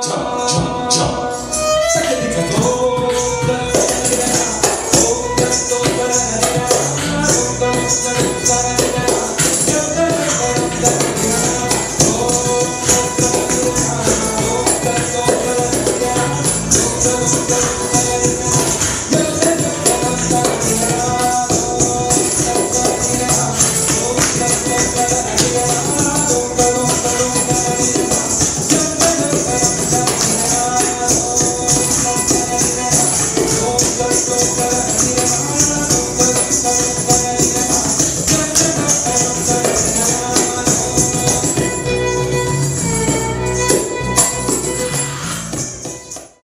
Jump, jump, jump. Thank